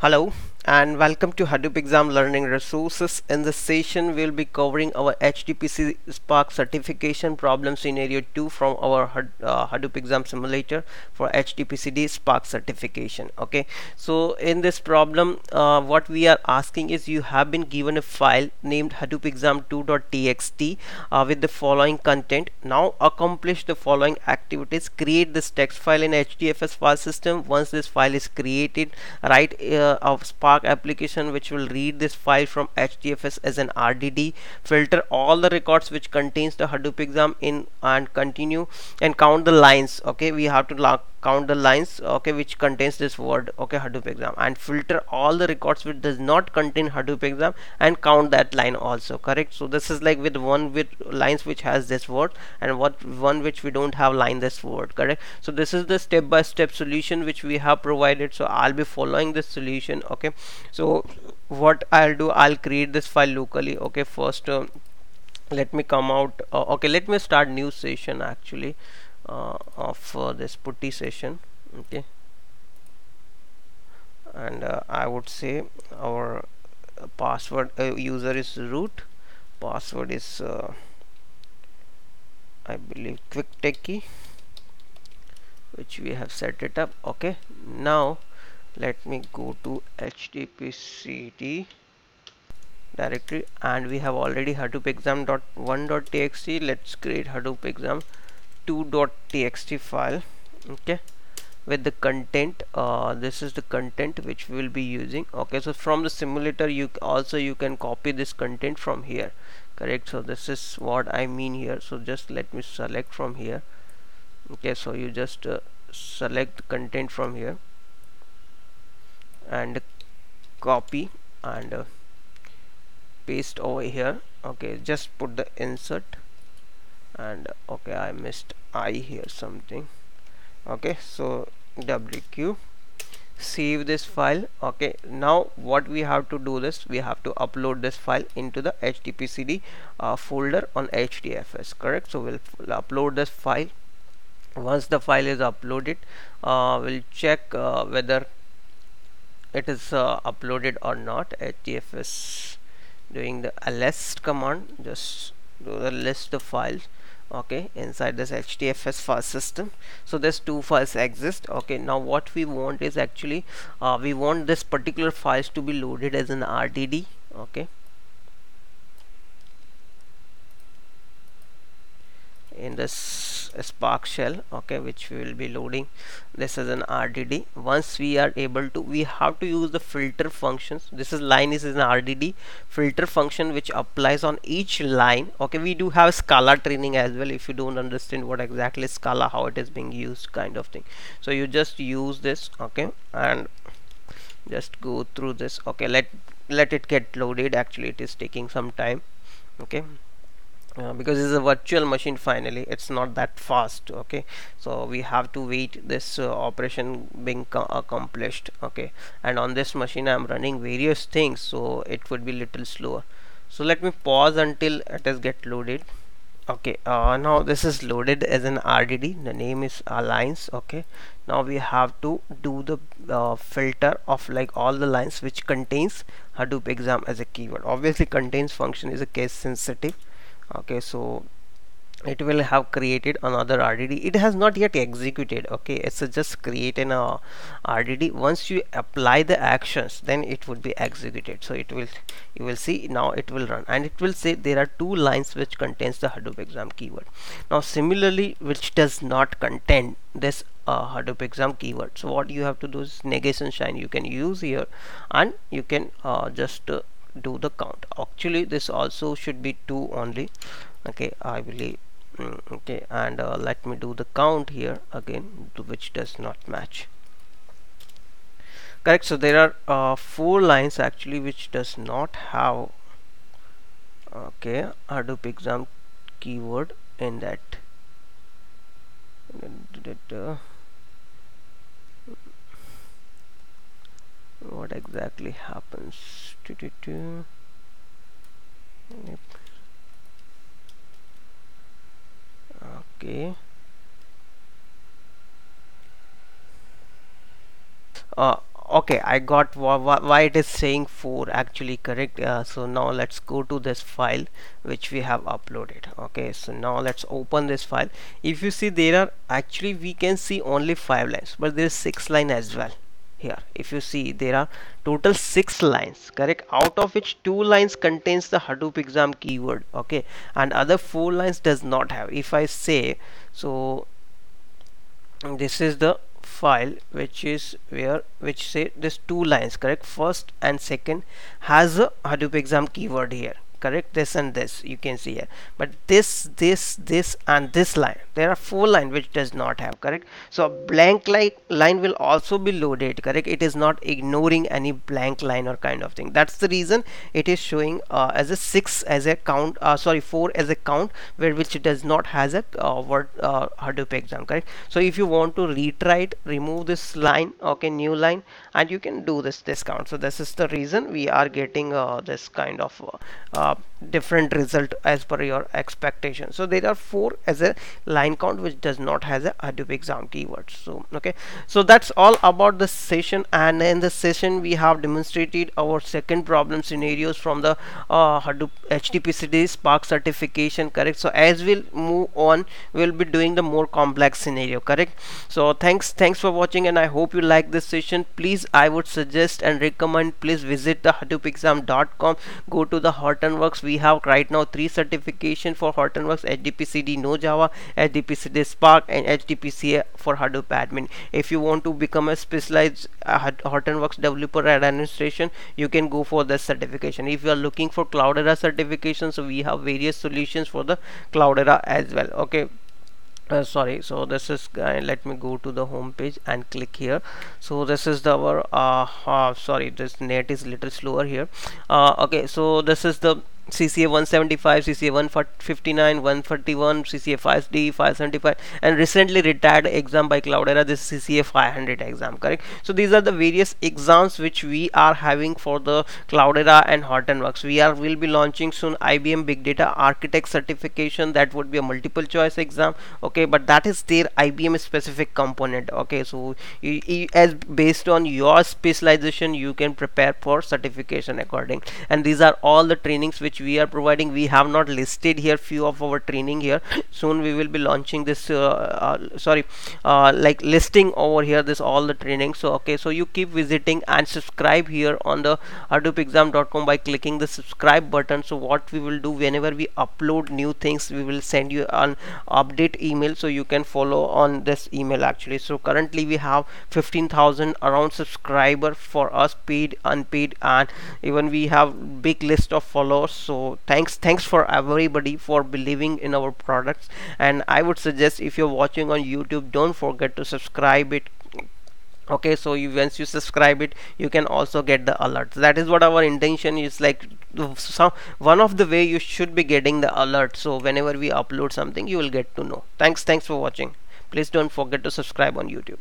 Hello and welcome to Hadoop exam learning resources. In this session we'll be covering our HDPC Spark certification problem scenario 2 from our uh, Hadoop exam simulator for HDPCD Spark certification okay? So in this problem uh, what we are asking is you have been given a file named Hadoop exam 2.txt uh, with the following content. Now accomplish the following activities. Create this text file in HDFS file system. Once this file is created write uh, of Spark Spark application which will read this file from HDFS as an RDD filter all the records which contains the Hadoop exam in and continue and count the lines. Okay we have to count the lines okay which contains this word okay Hadoop exam and filter all the records which does not contain Hadoop exam and count that line also correct? So this is like with one with lines which has this word and what one which we don't have line this word correct? So this is the step-by-step solution which we have provided. So I'll be following this solution okay? So what I'll do I'll create this file locally okay? First uh, let me come out uh, okay let me start new session actually of uh, this putty session okay? And uh, I would say our password uh, user is root password is I believe quick techie which we have set it up okay? Now let me go to hdpcd directory and we have already hadoop exam.1.txt let's create hadoop exam 2.txt file okay with the content uh, this is the content which we will be using okay. So from the simulator you also you can copy this content from here correct. So this is what I mean here. So just let me select from here okay. So you just uh, select content from here and copy and uh, paste over here okay. Just put the insert and okay I missed I here something. Okay so wq save this file. Okay now what we have to do this we have to upload this file into the hdpcd uh, folder on hdfs correct? So we'll upload this file. Once the file is uploaded uh, we'll check uh, whether it is uh, uploaded or not. Hdfs doing the list command just do the list of files okay inside this hdfs file system. So there's two files exist. Okay now what we want is actually uh, we want this particular files to be loaded as an rdd okay in this spark shell okay which we will be loading. This is an rdd once we are able to we have to use the filter functions. This is line is an rdd filter function which applies on each line. Okay we do have scala training as well if you don't understand what exactly scala how it is being used kind of thing. So you just use this okay and just go through this. Okay let let it get loaded. Actually it is taking some time okay uh, because it's a virtual machine finally it's not that fast okay? So we have to wait this uh, operation being accomplished okay? And on this machine I'm running various things so it would be little slower. So let me pause until it is get loaded okay? Uh, now this is loaded as an RDD the name is lines okay? Now we have to do the uh, filter of like all the lines which contains Hadoop exam as a keyword. Obviously contains function is a case sensitive okay so it will have created another RDD it has not yet executed okay? It's just creating a RDD once you apply the actions then it would be executed. So it will you will see now it will run. And it will say there are two lines which contains the Hadoop exam keyword. Now similarly which does not contain this uh, Hadoop exam keyword. So what you have to do is negation sign you can use here. And you can uh, just uh, do the count. Actually this also should be 2 only. Okay I believe mm, okay and uh, let me do the count here again which does not match. Correct. So there are uh, four lines actually which does not have okay Hadoop exam keyword in that what exactly happens? Okay. Uh, okay I got why it is saying 4 actually correct uh, so now let's go to this file which we have uploaded okay? So now let's open this file. If you see there are actually we can see only five lines but there is six line as well here. If you see there are total six lines correct? Out of which two lines contains the Hadoop exam keyword okay? And other four lines does not have. If I say so this is the file which is where which say this two lines correct? First and second has a Hadoop exam keyword here correct this and this you can see here. But this this this and this line there are four line which does not have correct? So blank like line will also be loaded correct? It is not ignoring any blank line or kind of thing. That's the reason it is showing uh, as a six as a count uh, sorry four as a count where which it does not has a uh, word uh, Hadoop exam correct? So if you want to retry remove this line okay new line and you can do this this count so this is the reason we are getting uh, this kind of uh, uh, different result as per your expectation. So there are four as a line count which does not has a Hadoop exam keyword. So okay. So that's all about the session. And in the session we have demonstrated our second problem scenarios from the uh, Hadoop HDPCD Spark certification correct? So as we'll move on we'll be doing the more complex scenario correct? So thanks thanks for watching and I hope you like this session. Please I would suggest and recommend please visit the hadoopexam.com go to the Hortonworks we have right now three certification for Hortonworks HDPCD no Java HDPCD Spark and HDPCA for Hadoop admin. If you want to become a specialized uh, Hortonworks developer and administration you can go for this certification. If you are looking for Cloudera certification so we have various solutions for the Cloudera as well okay? Uh, sorry so this is uh, let me go to the home page and click here. So this is the our uh, uh sorry this net is little slower here. Uh, okay so this is the CCA 175, CCA 159, 141, CCA 5D, 575 and recently retired exam by Cloudera this CCA 500 exam correct? So these are the various exams which we are having for the Cloudera and Hortonworks. We are will be launching soon IBM Big Data Architect certification. That would be a multiple choice exam okay? But that is their IBM specific component okay? So you, you, as based on your specialization you can prepare for certification according. And these are all the trainings which we are providing we have not listed here few of our training here. Soon we will be launching this uh, uh, sorry uh, like listing over here this all the training. So okay so you keep visiting and subscribe here on the hadoopexam.com by clicking the subscribe button. So what we will do whenever we upload new things we will send you an update email so you can follow on this email actually. So currently we have 15,000 around subscriber for us paid unpaid and even we have big list of followers so thanks thanks for everybody for believing in our products. And i would suggest if you're watching on youtube don't forget to subscribe it. Okay so you once you subscribe it you can also get the alerts. That is what our intention is like some one of the way you should be getting the alert so whenever we upload something you will get to know. Thanks thanks for watching. Please don't forget to subscribe on youtube